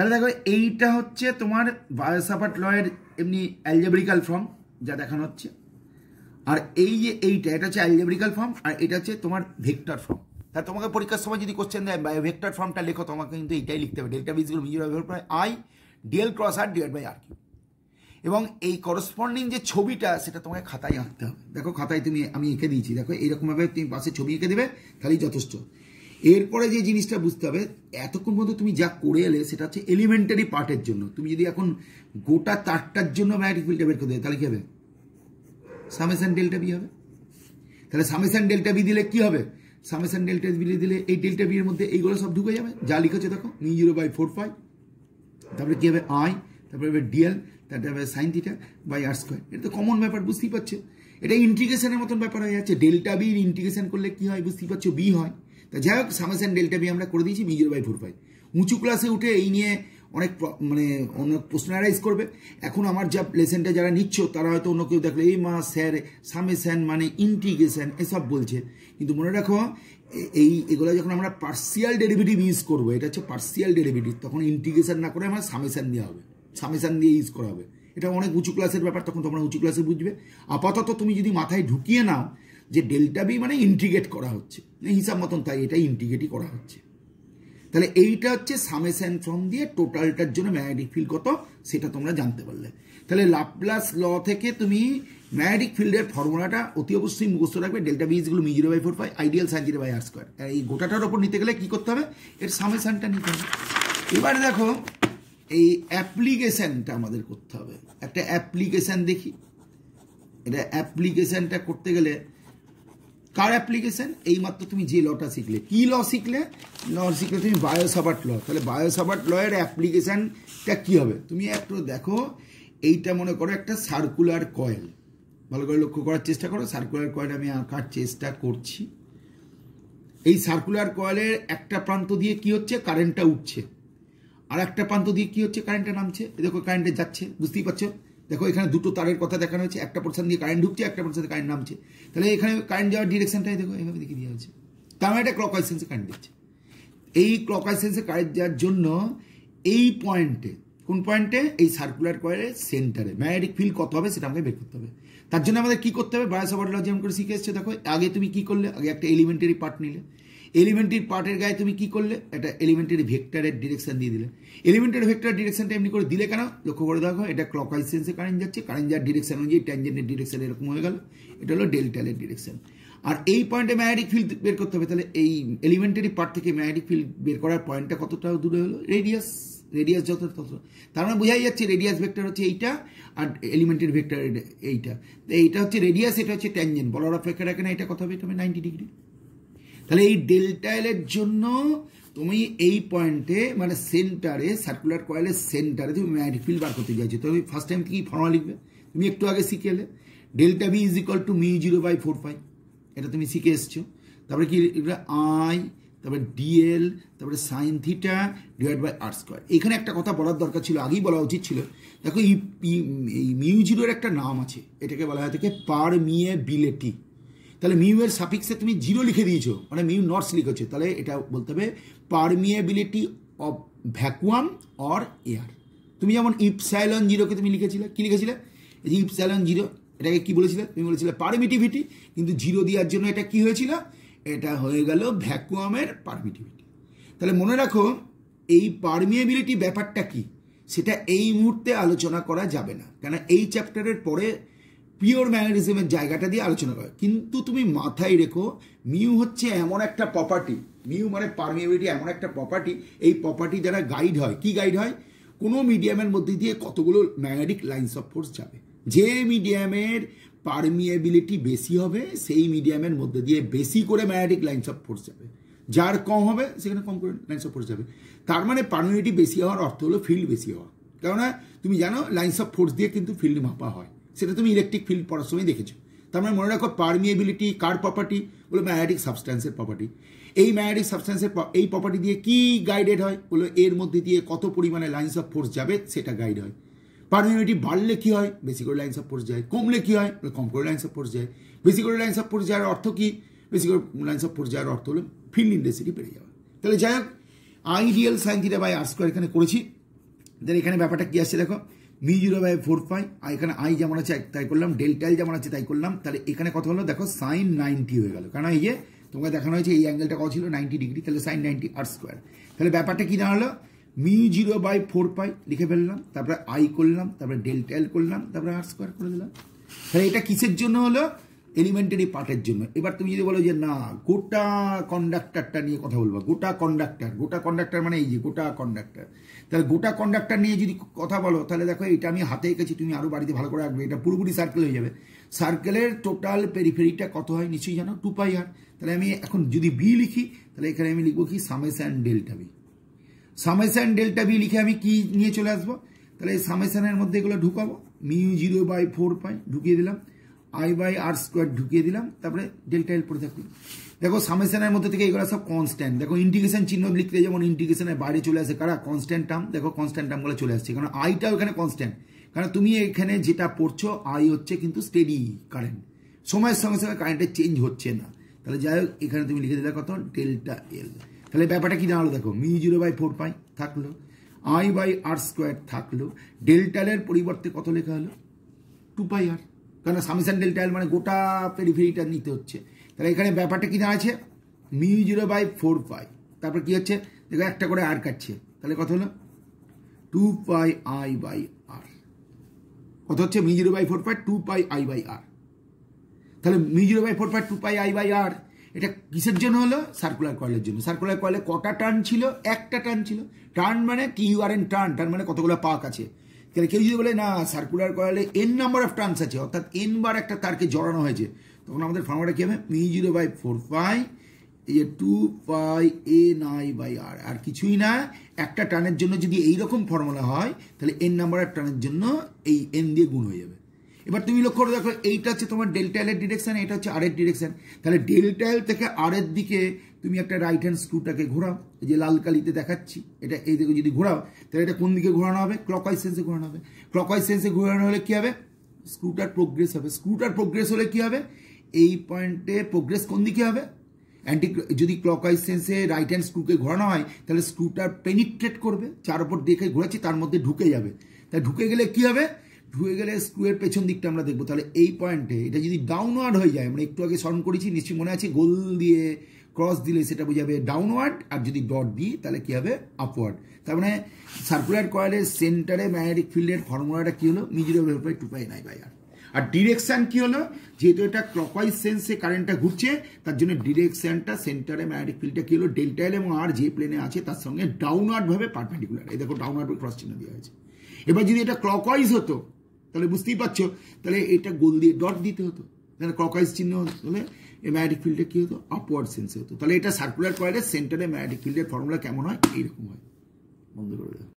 তাহলে দেখো, এইটা হচ্ছে তোমার বায়োসাপার্ট লয়ের এমনি অ্যালজেব্রিক্যাল ফর্ম যা দেখানো হচ্ছে। আর এই যে এইটা, এটা হচ্ছে অ্যালজেব্রিক্যাল ফর্ম আর এটা হচ্ছে তোমার ভেক্টর ফর্ম তা তোমাকে পরীক্ষার সময় যদি কোশ্চেন দেয় ভেক্টর ফর্মটা লেখো, তোমাকে কিন্তু এইটাই লিখতে হবে। ডেল্টা বিজগুলো মিজোর I dl cross r divide by r q এবং এই করসপন্ডিং যে ছবিটা, সেটা তোমাকে খাতায় আঁকতে হবে। দেখো, খাতায় তুমি, আমি এঁকে দিয়েছি। দেখো, এইরকমভাবে তুমি পাশে ছবি এঁকে দেবে, তাহলেই যথেষ্ট। এরপরে যে জিনিসটা বুঝতে হবে, এতক্ষণ পর্যন্ত তুমি যা করে এলে সেটা হচ্ছে এলিমেন্টারি পার্টের জন্য। তুমি যদি এখন গোটা তারটার জন্য ম্যাগনেটিক ফিল্ডটা বের করে দেবে তাহলে কি হবে? সামেশন ডেল্টা বি হবে। তাহলে সামেশন ডেল্টা বি দিলে কি হবে? সামেশন ডেল্টা বি দিলে এই ডেল্টা বি এর মধ্যে এইগুলো সব ঢুকে যাবে। যা লিখেছে দেখো mu zero by four five তারপরে কি হবে? আই। তারপরে হবে ডিএল তারপরে হবে sine theta by r square. এটা তো কমন ব্যাপার, বুঝতেই পারছ? এটা ইন্টিগ্রেশনের মতন ব্যাপার হয়ে যাচ্ছে। ডেল্টা বির ইন্টিগ্রেশন করলে কি হয়? বুঝতেই পারছ? বি হয়। তা যাই হোক সামেশন ডেল্টা বি আমরা করে দিয়েছি mu zero by four, five. উঁচু ক্লাসে উঠে এই নিয়ে অনেক মানে অনেক প্রশ্ন অ্যারাইজ করবে। এখন আমার যা লেসেনটা যারা নিচ্ছ, তারা হয়তো অন্য কেউ দেখলে, এই মা, স্যার সামেশন মানে ইন্টিগ্রেশন এসব বলছে। কিন্তু মনে রাখো এই, এগুলো যখন আমরা পার্সিয়াল ডেরিভেটিভ ইউজ করব, এটা হচ্ছে পার্সিয়াল ডেরিভেটিভ তখন ইন্টিগ্রেশন না করে আমার সামেশন দেওয়া হবে। সামেশন দিয়ে ইউজ করা হবে। এটা অনেক উঁচু ক্লাসের ব্যাপার, তখন তোমরা উঁচু ক্লাসে বুঝবে। আপাতত তুমি যদি মাথায় ঢুকিয়ে নাও যে ডেল্টা বি মানে ইন্টিগ্রেট করা হচ্ছে। হিসাব মতন তাই এটা ইন্টিগ্রেটই করা হচ্ছে। তাহলে এইটা হচ্ছে সামেশন ফর্ম দিয়ে টোটালটার জন্য ম্যাগনেটিক ফিল্ড কত, সেটা তোমরা জানতে পারলে। তাহলে লাপ্লাস ল থেকে তুমি ম্যাগনেটিক ফিল্ডের ফর্মুলাটা অতি অবশ্যই মুখস্থ রাখবে। Delta B ইজগুলো mu zero by four five ideal sine zero by r square এই গোটাটার ওপর নিতে গেলে কি করতে হবে? এর সামেশনটা নিতে হবে। এবার দেখো, এই অ্যাপ্লিকেশনটা আমাদের করতে হবে। একটা অ্যাপ্লিকেশন দেখি। এটা অ্যাপ্লিকেশনটা করতে গেলে কার অ্যাপ্লিকেশন এইমাত্র তুমি যে লটা শিখলে। কি ল শিখলে? ল শিখলে তুমি বায়োসাবার্ট ল তাহলে বায়োসাবার্ট লয়ের অ্যাপ্লিকেশনটা কি হবে? তুমি একটু দেখো, এইটা মনে করো একটা সার্কুলার কয়েল ভালো করে লক্ষ্য করার চেষ্টা করো। সার্কুলার কয়েল আমি আঁকার চেষ্টা করছি। এই সার্কুলার কয়েলের একটা প্রান্ত দিয়ে কি হচ্ছে? কারেন্টটা উঠছে। আর একটা প্রান্ত দিয়ে কি হচ্ছে? কারেন্টটা নামছে। দেখো কারেন্টে যাচ্ছে। বুঝতেই পারছ? দেখো, এখানে দুটো তারের কথা দেখানো হয়েছে, একটা পোর্শন দিয়ে কারেন্ট ঢুকছে, একটা পোর্শন কারেন্ট নামছে। তাহলে এখানে কারেন্ট যাওয়ার ডিরেকশনটাই দেখো এইভাবে দেখে দেওয়া হয়েছে। তার মানে এটা ক্লক সেন্সে কারেন্ট দিচ্ছে। এই ক্লক সেন্সে কারেন্ট যাওয়ার জন্য এই পয়েন্টে কোন পয়েন্টে এই সার্কুলার কয়েলের সেন্টারে ম্যাগনেটিক ফিল্ড কত হবে সেটা আমাকে বের করতে হবে। তার জন্য আমাদের কি করতে হবে? বায়োসাবার্ট ল যেমন করে শিখে এসছে, দেখো, আগে তুমি কি করলে? আগে একটা এলিমেন্টারি পার্ট নিলে। এলিমেন্টারি পার্টের গায়ে তুমি কি করলে? একটা এলিমেন্টারি ভেক্টরের ডিরেকশন দিয়ে দিলে। এলিমেন্টারি ভেক্টর ডিরেকশনটা এমনি করে দিলে কেন? লক্ষ্য করে দেখো, এটা ক্লকওয়াইজ সেন্সে কারেন্ট যাচ্ছে। কারেন্ট যার ডিরেকশন অনুযায়ী ট্যানজেন্টের ডিরেকশন এরকম হয়ে গেল। এটা হলো ডেল্টালের ডিরেকশন আর এই পয়েন্টে ম্যাগনেটিক ফিল্ড বের করতে হবে। তাহলে এই এলিমেন্টারি পার্ট থেকে ম্যাগনেটিক ফিল্ড বের করার পয়েন্টটা কতটা দূরে হলো? রেডিয়াস রেডিয়াস যত তত। তার মানে বোঝাই যাচ্ছে রেডিয়াস ভেক্টর হচ্ছে এইটা আর এলিমেন্টের ভেক্টর এইটা। এইটা হচ্ছে রেডিয়াস এটা হচ্ছে ট্যানজেন্ট বলার অপেক্ষা রাখে না, এটা কত হবে, এটা নাইনটি ডিগ্রি তাহলে এই ডেল্টা এলের জন্য তুমি এই পয়েন্টে মানে সেন্টারে সার্কুলার কয়েলের সেন্টারে তুমি ম্যাগনেটিক ফিল্ড বার করতে চাইছো। তুমি ফার্স্ট টাইম কি ফর্মুলা লিখবে? তুমি একটু আগে শিখে এলে। Delta B is equal to mu zero by four five এটা তুমি শিখে এসছো। তারপরে কি আই তারপরে ডিএল তারপরে sine theta divide by r square এখানে একটা কথা বলার দরকার ছিল, আগেই বলা উচিত ছিল। দেখো এই মিউ জিরোর একটা নাম আছে। এটাকে বলা হয় থেকে পারমিয়েবিলিটি তাহলে মিউ এর সাফিক্সে তুমি জিরো লিখে দিয়েছ মানে মিউ নটস লিখেছো, তাহলে এটা বলতে হবে permeability of vacuum or air তুমি যেমন ইপসাইলন জিরোকে তুমি লিখেছিলে, কি লিখেছিলে? এই যে ইপসাইলন জিরো এটাকে কী বলেছিলে? তুমি বলেছিলে পারমিটিভিটি কিন্তু জিরো দেওয়ার জন্য এটা কি হয়েছিল? এটা হয়ে গেল ভ্যাকুয়ামের পারমিটিভিটি তাহলে মনে রাখো, এই পারমিয়েবিলিটি ব্যাপারটা কি? সেটা এই মুহূর্তে আলোচনা করা যাবে না, কেন এই চ্যাপ্টারের পরে পিওর ম্যাগনেটিজমের জায়গাটা দিয়ে আলোচনা করে। কিন্তু তুমি মাথায় রেখো মিউ হচ্ছে এমন একটা প্রপার্টি মিউ মানে পারমিয়েবিলিটি এমন একটা প্রপার্টি এই প্রপার্টি যারা গাইড হয়, কি গাইড হয়? কোনো মিডিয়ামের মধ্যে দিয়ে কতগুলো ম্যাগনেটিক লাইন্স অফ ফোর্স যাবে। যে মিডিয়ামের পারমিয়েবিলিটি বেশি হবে, সেই মিডিয়ামের মধ্যে দিয়ে বেশি করে ম্যাগনেটিক লাইন্স অফ ফোর্স যাবে। যার কম হবে, সেখানে কম করে লাইন্স অফ ফোর্স যাবে। তার মানে পারমিয়েবিলিটি বেশি হওয়ার অর্থ হলো ফিল্ড বেশি হওয়া। কেননা, তুমি জানো লাইন্স অফ ফোর্স দিয়ে কিন্তু ফিল্ড মাপা হয়। সেটা তুমি ইলেকট্রিক ফিল্ড পড়ার সময় দেখেছ। তার মানে মনে রাখো পারমিয়েবিলিটি কার প্রপার্টি বলো ম্যাগনেটিক সাবস্ট্যান্সের প্রপার্টি এই ম্যাগনেটিক সাবস্ট্যান্সের এই প্রপার্টি দিয়ে কি গাইডেড হয়? বলো এর মধ্যে দিয়ে কত পরিমাণে লাইন্স অফ ফোর্স যাবে, সেটা গাইড হয়। পারমিউনিটি বাড়লে কি হয়? বেশি করে লাইন্স অফ ফোর্স যায়। কমলে কি হয়? কম করে লাইন্স অফ ফোর্স যায়। বেশি করে লাইন্স অফ ফোর্স যাওয়ার অর্থ কি? বেশি করে লাইন্স অফ ফোর্স যাওয়ার অর্থ হলো ফিল্ড ইন্ডেন্সিটি বেড়ে যাওয়া। তাহলে যাই হোক ideal sine theta by r square এখানে করেছি। তাহলে এখানে ব্যাপারটা কি আসছে দেখো? Mu zero by four five এখানে আই যেমন আছে, তাই করলাম ডেল্টাইল যেমন আছে, তাই করলাম, তাহলে এখানে কথা হলো? দেখো সাইন নাইনটি হয়ে গেল। কারণ এই যে তোমাকে দেখানো হয়েছে, এই অ্যাঙ্গেলটা কত ছিল? নাইনটি ডিগ্রি তাহলে সাইন নাইনটি আর স্কোয়ার তাহলে ব্যাপারটা কী দাঁড়াল? Mu zero by four pi লিখে ফেললাম, তারপরে আই করলাম, তারপরে ডেল্টা করলাম, তারপরে আর স্কোয়ার করে দিলাম। তাহলে এটা কিসের জন্য হলো? এলিমেন্টারি পার্টের জন্য। এবার তুমি যদি বলো যে, না, গোটা কন্ডাক্টারটা নিয়ে কথা বলব, গোটা কন্ডাক্টার গোটা কন্ডাক্টার মানে এই যে, গোটা কন্ডাক্টার তাহলে গোটা কন্ডাক্টার নিয়ে যদি কথা বলো, তাহলে দেখো এটা আমি হাতে এঁকেছি, তুমি আরও বাড়িতে ভালো করে রাখবে এটা পুরোপুরি সার্কেল হয়ে যাবে। সার্কেলের টোটাল পেরিফেরিটা কত হয় নিশ্চয়ই জানো? টু পাই আর তাহলে আমি এখন যদি বি লিখি, তাহলে এখানে আমি লিখব কি? Summation delta B summation delta B লিখে আমি কি নিয়ে চলে আসব? তাহলে এই সামেশনের মধ্যে এগুলো ঢুকাবো। Mu zero by four pi ঢুকিয়ে দিলাম। আই বাই আর স্কোয়ার ঢুকিয়ে দিলাম, তারপরে ডেল্টা এল পড়ে থাকবে দেখো সামেশনের মধ্যে থেকে এগুলো সব কনস্ট্যান্ট দেখো ইন্টিগ্রেশন চিহ্ন লিখতে যেমন ইন্টিগ্রেশনের বাইরে চলে আসে, কারা? কনস্ট্যান্ট টার্ম দেখো কনস্ট্যান্ট টার্মগুলো চলে আসছে, কারণ আইটাও এখানে কনস্ট্যান্ট কারণ তুমি এখানে যেটা পড়ছো আই হচ্ছে কিন্তু স্টেডি কারেন্ট সময়ের সঙ্গে সঙ্গে কারেন্টের চেঞ্জ হচ্ছে না। তাহলে যাই হোক, এখানে তুমি লিখে দিলে কত? ডেল্টা এল তাহলে ব্যাপারটা কি দাঁড়াল দেখো mu zero by four pi থাকল আই বাই আর স্কোয়ার থাকল ডেল্টালের পরিবর্তে কত লেখা হলো? টু পাই আর কারণ সামিশন ডেল্টা এল মানে গোটা পেরিফেরিটা নিতে হচ্ছে। তাহলে এখানে ব্যাপারটা কি দাঁড়াচ্ছে? Mu zero by four pi তারপর কি হচ্ছে? দেখো একটা করে আর কাটছে। তাহলে কত হলো? Two pi I by r কত হচ্ছে? Mu zero by four pi two pi I by r তাহলে mu zero by four pi two pi I by r এটা কিসের জন্য হলো? সার্কুলার কয়েলের জন্য। সার্কুলার কয়েলে কটা টার্ন ছিল? একটা টার্ন ছিল। টার্ন মানে কি U R N turn turn মানে কতগুলো পাক আছে? তাহলে কেউ যদি বলে, না সার্কুলার কয়েলে এন নাম্বার অফ টার্নস আছে। অর্থাৎ এন বার একটা তারকে জড়ানো হয়েছে। তখন আমাদের ফর্মুলাটা কী হবে? Mu zero by four pi এই যে two pi A I by r আর কিছুই না, একটা টার্নের জন্য যদি এইরকম ফর্মুলা হয়, তাহলে এন নাম্বার অফ টার্নের জন্য এই এন দিয়ে গুণ হয়ে যাবে। এবার তুমি লক্ষ্য করে, দেখো, এইটা হচ্ছে তোমার ডেল্টা এলের ডিরেকশন এটা হচ্ছে আর এর ডিরেকশন তাহলে ডেল্টা এল থেকে আর এর দিকে তুমি একটা রাইট হ্যান্ড স্ক্রুটাকে ঘোরাও যে লাল কালিতে দেখাচ্ছি, এটা এই দিকে যদি ঘোরাও, তাহলে এটা কোন দিকে ঘোরানো হবে? ক্লকওয়াইজ সেন্সে ঘোরানো হবে। ক্লকওয়াইজ সেন্সে ঘোরানো হলে কি হবে? স্ক্রুটার প্রোগ্রেস হবে। স্ক্রুটার প্রোগ্রেস হলে কি হবে? এই পয়েন্টে প্রোগ্রেস কোন দিকে হবে? অ্যান্টি যদি ক্লকওয়াইজ সেন্সে রাইট হ্যান্ড স্ক্রুকে ঘোরানো হয়, তাহলে স্ক্রুটার পেনিট্রেট করবে, চার উপর দেখে ঘোরাচ্ছি, তার মধ্যে ঢুকে যাবে। তাই ঢুকে গেলে কি হবে? ঢুকে গেলে স্ক্রুয়ের পেছন দিকটা আমরা দেখব। তাহলে এই পয়েন্টে এটা যদি ডাউনওয়ার্ড হয়ে যায়, আমরা একটু আগে স্মরণ করেছি, নিশ্চয়ই মনে আছে, গোল দিয়ে ক্রস দিলে সেটা বোঝাবে ডাউনওয়ার্ড আর যদি ডট দিই, তাহলে কি হবে? আপওয়ার্ড তার মানে সার্কুলার কয়েলের সেন্টারে ম্যাগনেটিক ফিল্ডের ফর্মুলাটা কি হলো? মিজিরো বাই টু পাই নাই বাই আর। আর ডিরেকশন কি হলো? যেহেতু এটা ক্লকওয়াইজ সেন্সে কারেন্টটা ঘুরছে, তার জন্য ডিরেকশানটা সেন্টারে ম্যাগনেটিক ফিল্ডটা কি হলো? ডেল্টা এল এবং আর যে প্লেনে আছে, তার সঙ্গে ডাউনওয়ার্ড ভাবে পারপেন্ডিকুলার এই দেখো ডাউনওয়ার্ড ক্রস চিহ্ন দেওয়া হয়েছে। এবার যদি এটা ক্লকওয়াইজ হতো তাহলে বুঝতেই পারছ। তাহলে এটা গোল দিয়ে ডট দিতে হতো। তাহলে ক্লকওয়াইজ চিহ্ন হলে ম্যাগনেটিক ফিল্ডে কী হতো? আপওয়ার্ড সেন্সে হতো। তাহলে এটা সার্কুলার কয়েলের সেন্টারে ম্যাগনেটিক ফিল্ডের ফর্মুলা কেমন হয়? এইরকম হয়। বন্ধ করে